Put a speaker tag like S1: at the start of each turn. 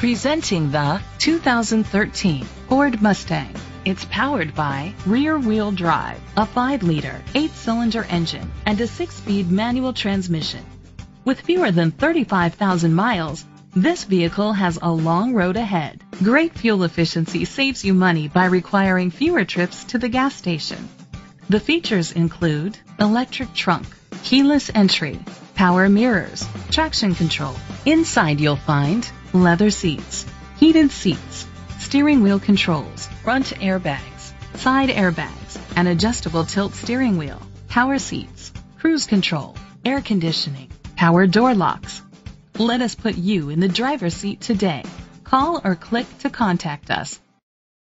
S1: Presenting the 2013 Ford Mustang. It's powered by rear-wheel drive, a 5-liter, 8-cylinder engine, and a 6-speed manual transmission. With fewer than 35,000 miles, this vehicle has a long road ahead. Great fuel efficiency saves you money by requiring fewer trips to the gas station. The features include electric trunk, keyless entry, power mirrors, traction control. Inside you'll find leather seats, heated seats, steering wheel controls, front airbags, side airbags, an adjustable tilt steering wheel, power seats, cruise control, air conditioning, power door locks. Let us put you in the driver's seat today. Call or click to contact us.